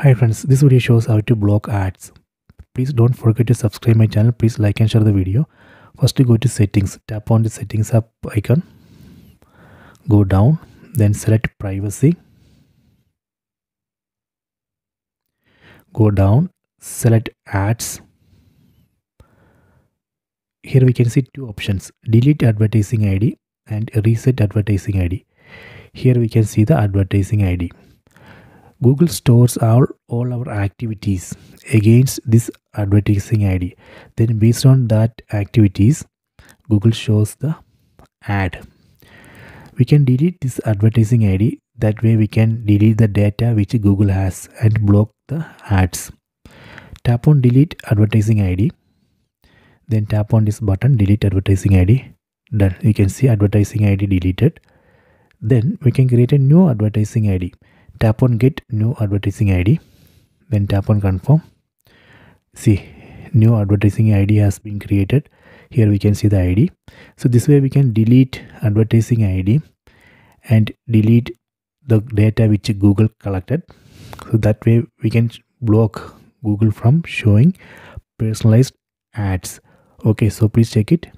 Hi friends, this video shows how to block ads. Please don't forget to subscribe my channel. Please like and share the video. First go to settings. Tap on the settings up icon. Go down. Then select privacy. Go down. Select ads. Here we can see two options. Delete advertising ID and reset advertising ID. Here we can see the advertising ID. Google stores all, all our activities against this advertising ID. Then based on that activities, Google shows the ad. We can delete this advertising ID. That way we can delete the data which Google has and block the ads. Tap on delete advertising ID. Then tap on this button delete advertising ID. Done. You can see advertising ID deleted. Then we can create a new advertising ID tap on get new advertising id then tap on confirm. See new advertising id has been created. Here we can see the id so this way we can delete advertising id and delete the data which google collected. So that way we can block google from showing personalized ads. Okay so please check it